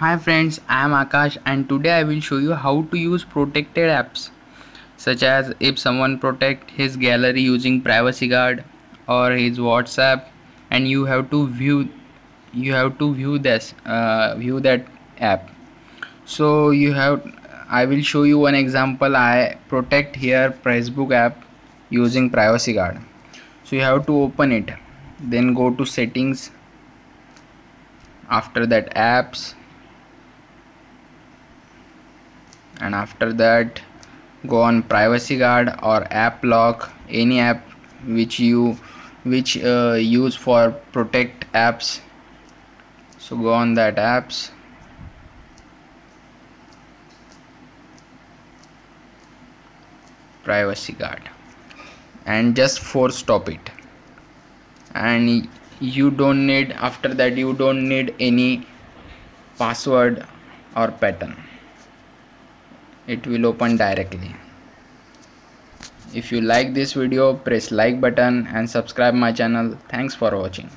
Hi friends, I am Akash and today I will show you how to use protected apps such as if someone protect his gallery using privacy guard or his WhatsApp and you have to view you have to view this uh, view that app. So you have I will show you one example. I protect here Facebook app using privacy guard. So you have to open it then go to settings after that apps and after that go on privacy guard or app lock any app which you which uh, use for protect apps. So go on that apps. Privacy guard. And just force stop it. And you don't need after that you don't need any password or pattern it will open directly. If you like this video press like button and subscribe my channel. Thanks for watching